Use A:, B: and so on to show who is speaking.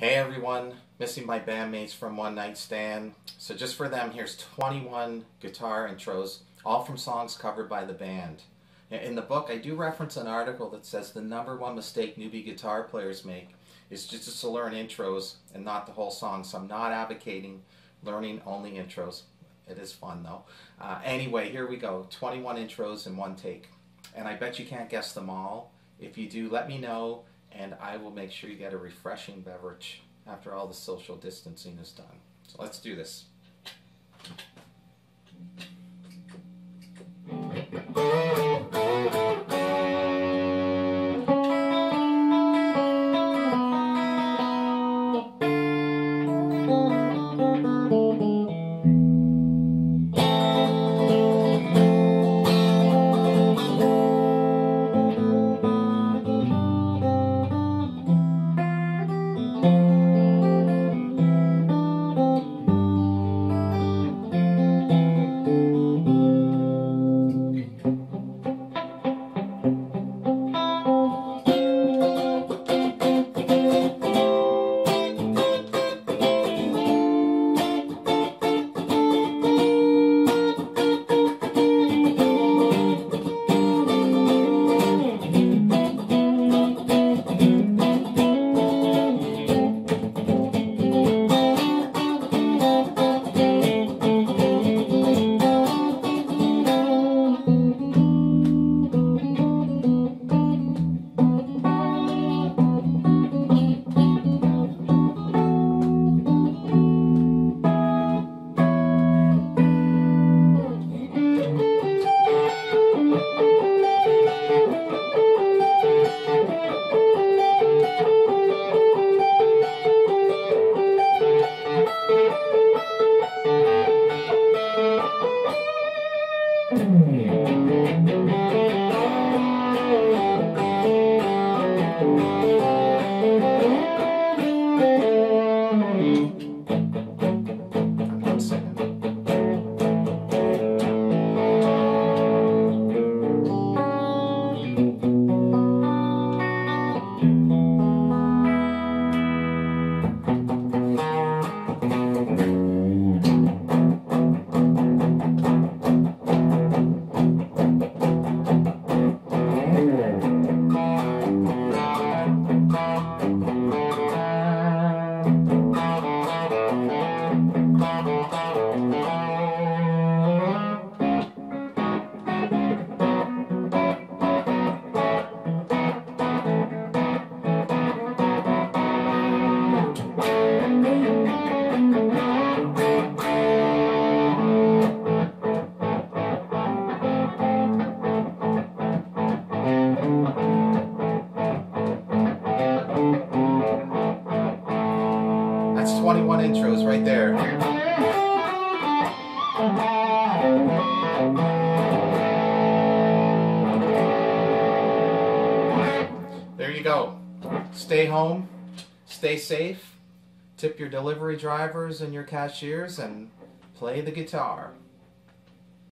A: Hey everyone, missing my bandmates from One Night Stand. So just for them, here's 21 guitar intros, all from songs covered by the band. In the book, I do reference an article that says the number one mistake newbie guitar players make is just to learn intros and not the whole song. So I'm not advocating learning only intros. It is fun though. Uh, anyway, here we go. 21 intros in one take. And I bet you can't guess them all. If you do, let me know and I will make sure you get a refreshing beverage after all the social distancing is done. So let's do this. Mm-hmm. 21 intros right there. There you go. Stay home, stay safe, tip your delivery drivers and your cashiers, and play the guitar.